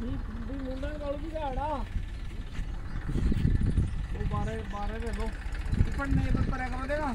ਵੀ ਮੁੰਡਾ ਕਾਲੂ ਬਾਰੇ ਬਾਰੇ ਦੇ ਲੋ ਉੱਪਰ ਨਹੀਂ ਪਰ ਪਰੇ ਕਰ ਦੇਗਾ